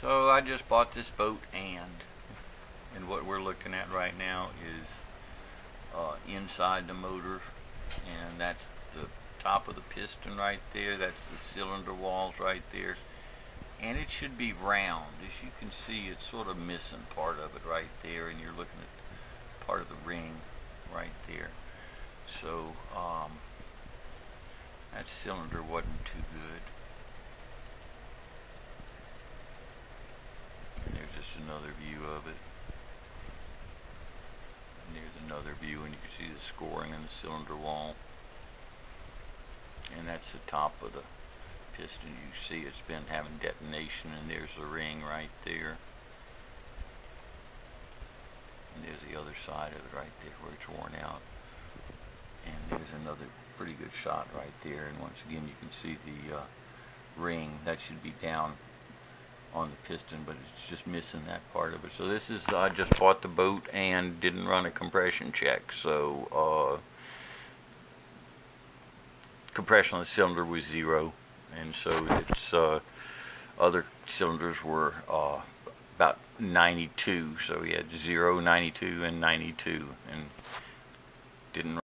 So I just bought this boat and and what we're looking at right now is uh, inside the motor. And that's the top of the piston right there. That's the cylinder walls right there. And it should be round. As you can see it's sort of missing part of it right there. And you're looking at part of the ring right there. So um, that cylinder wasn't too good And there's just another view of it. And there's another view and you can see the scoring in the cylinder wall. And that's the top of the piston. You see it's been having detonation and there's the ring right there. And there's the other side of it right there where it's worn out. And there's another pretty good shot right there. And once again you can see the uh, ring. That should be down on the piston, but it's just missing that part of it. So this is, I just bought the boat and didn't run a compression check, so, uh, compression on the cylinder was zero, and so its, uh, other cylinders were, uh, about 92, so we had zero, 92, and 92, and didn't